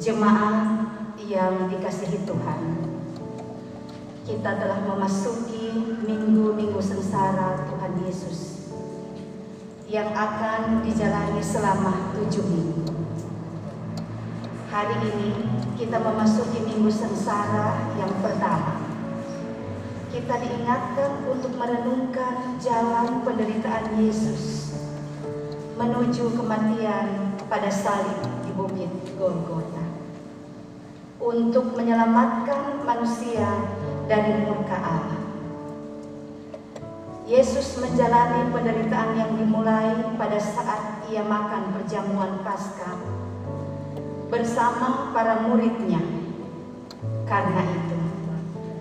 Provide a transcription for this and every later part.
Jemaat yang dikasihi Tuhan, kita telah memasuki minggu-minggu sengsara Tuhan Yesus yang akan dijalani selama tujuh minggu. Hari ini kita memasuki minggu sengsara yang pertama. Kita diingatkan untuk merenungkan jalan penderitaan Yesus menuju kematian pada salib bukit Golgota untuk menyelamatkan manusia dari murka Allah. Yesus menjalani penderitaan yang dimulai pada saat ia makan perjamuan Paskah bersama para muridnya. Karena itu,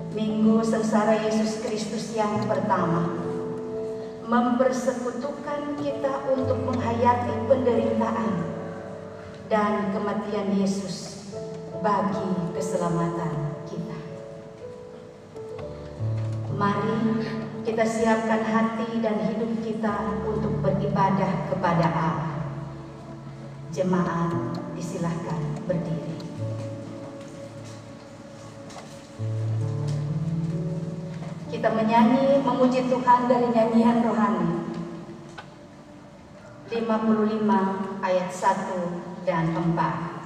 Minggu sengsara Yesus Kristus yang pertama mempersekutukan kita untuk menghayati penderitaan dan kematian Yesus bagi keselamatan kita. Mari kita siapkan hati dan hidup kita untuk beribadah kepada Allah. Jemaat disilahkan berdiri. Kita menyanyi memuji Tuhan dari nyanyian rohani. 55 ayat 1 dan 4.